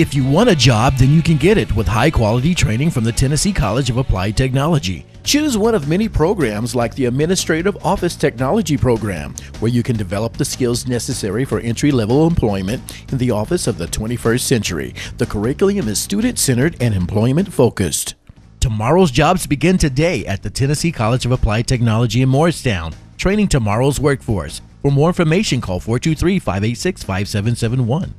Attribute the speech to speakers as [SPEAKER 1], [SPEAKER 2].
[SPEAKER 1] If you want a job, then you can get it with high quality training from the Tennessee College of Applied Technology. Choose one of many programs like the Administrative Office Technology Program, where you can develop the skills necessary for entry level employment in the office of the 21st century. The curriculum is student centered and employment focused. Tomorrow's jobs begin today at the Tennessee College of Applied Technology in Morristown, training tomorrow's workforce. For more information, call 423 586 5771.